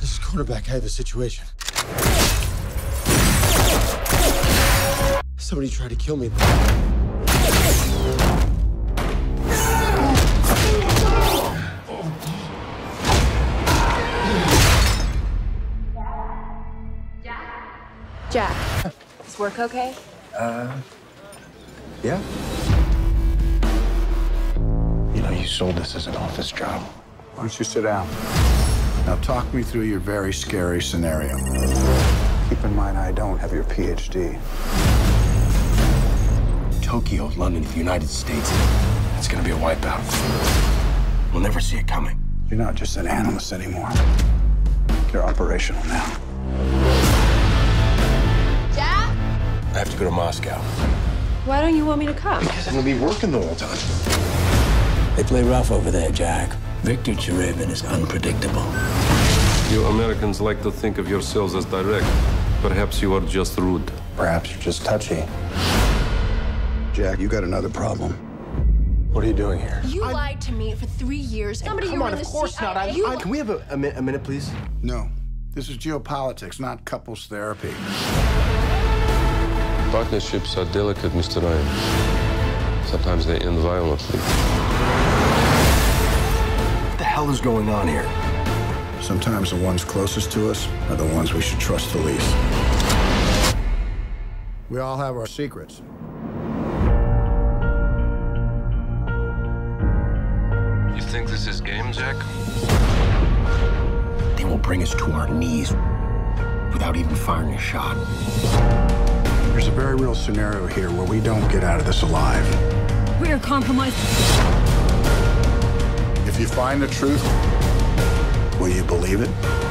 This is quarterback. I have a situation. Somebody tried to kill me. Jack? Jack, is work okay? Uh, yeah. You know, you sold this as an office job. Why don't you sit down? Now talk me through your very scary scenario. Keep in mind, I don't have your PhD. Tokyo, London, the United States. It's gonna be a wipeout. We'll never see it coming. You're not just an analyst anymore. You're operational now. Jack? I have to go to Moscow. Why don't you want me to come? Because I'm gonna be working the whole time. They play rough over there, Jack. Viktor Cherevin is unpredictable. You Americans like to think of yourselves as direct. Perhaps you are just rude. Perhaps you're just touchy. Jack, you got another problem. What are you doing here? You lied to me for three years. Somebody Come you on, in of the course not. I, CIA. I- can we have a, a, mi- a minute, please? No, this is geopolitics, not couples therapy. Partnerships are delicate, Mr. Ryan. Sometimes they end violently. What the hell is going on here? Sometimes the ones closest to us are the ones we should trust the least. We all have our secrets. You think this is game, Jack? They will bring us to our knees without even firing a shot. There's a very real scenario here where we don't get out of this alive. We are compromised. If you find the truth, will you believe it?